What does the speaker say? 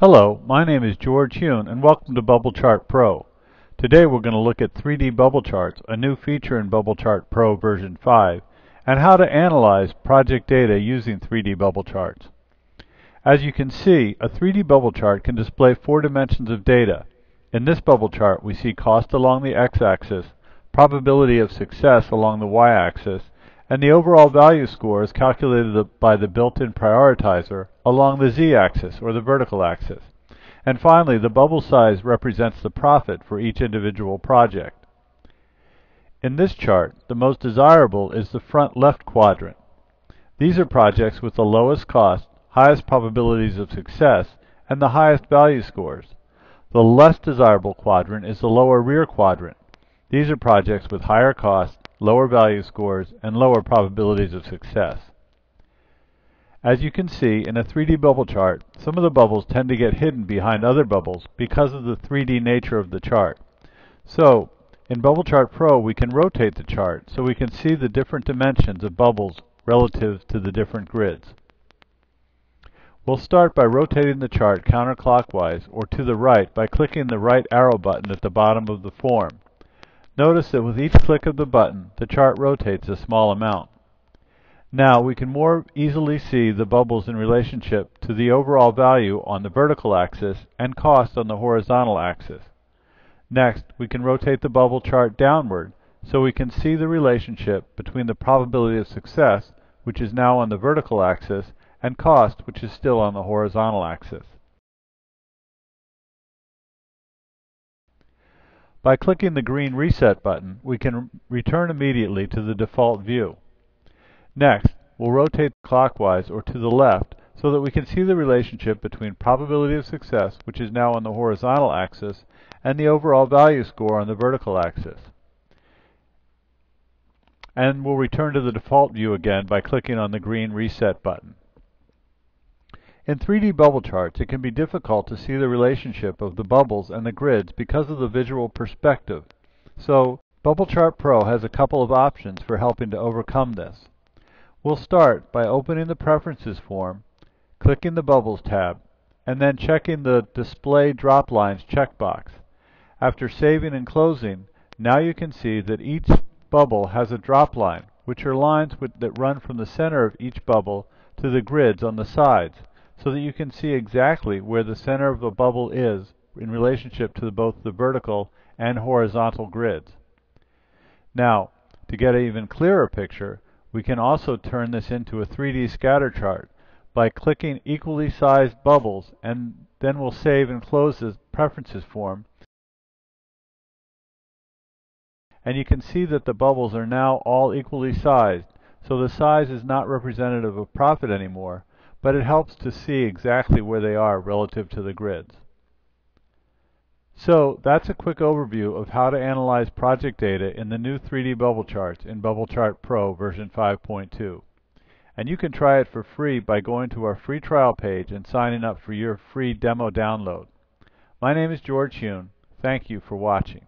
Hello, my name is George Hune and welcome to Bubble Chart Pro. Today we're going to look at 3D bubble charts, a new feature in Bubble Chart Pro version 5, and how to analyze project data using 3D bubble charts. As you can see, a 3D bubble chart can display four dimensions of data. In this bubble chart we see cost along the x-axis, probability of success along the y-axis, and the overall value score is calculated by the built-in prioritizer along the z-axis or the vertical axis. And finally, the bubble size represents the profit for each individual project. In this chart, the most desirable is the front left quadrant. These are projects with the lowest cost, highest probabilities of success, and the highest value scores. The less desirable quadrant is the lower rear quadrant. These are projects with higher cost, lower value scores, and lower probabilities of success. As you can see in a 3D bubble chart, some of the bubbles tend to get hidden behind other bubbles because of the 3D nature of the chart. So, in Bubble Chart Pro we can rotate the chart so we can see the different dimensions of bubbles relative to the different grids. We'll start by rotating the chart counterclockwise or to the right by clicking the right arrow button at the bottom of the form. Notice that with each click of the button, the chart rotates a small amount. Now we can more easily see the bubbles in relationship to the overall value on the vertical axis and cost on the horizontal axis. Next, we can rotate the bubble chart downward so we can see the relationship between the probability of success, which is now on the vertical axis, and cost, which is still on the horizontal axis. By clicking the green Reset button, we can return immediately to the default view. Next, we'll rotate clockwise or to the left so that we can see the relationship between probability of success, which is now on the horizontal axis, and the overall value score on the vertical axis. And we'll return to the default view again by clicking on the green Reset button. In 3D bubble charts, it can be difficult to see the relationship of the bubbles and the grids because of the visual perspective. So, Bubble Chart Pro has a couple of options for helping to overcome this. We'll start by opening the Preferences form, clicking the Bubbles tab, and then checking the Display Drop Lines checkbox. After saving and closing, now you can see that each bubble has a drop line, which are lines that run from the center of each bubble to the grids on the sides so that you can see exactly where the center of the bubble is in relationship to both the vertical and horizontal grids. Now, to get an even clearer picture, we can also turn this into a 3D scatter chart by clicking equally sized bubbles and then we'll save and close the preferences form. And you can see that the bubbles are now all equally sized, so the size is not representative of profit anymore, but it helps to see exactly where they are relative to the grids. So that's a quick overview of how to analyze project data in the new 3D bubble charts in Bubble Chart Pro version 5.2. And you can try it for free by going to our free trial page and signing up for your free demo download. My name is George Hune. Thank you for watching.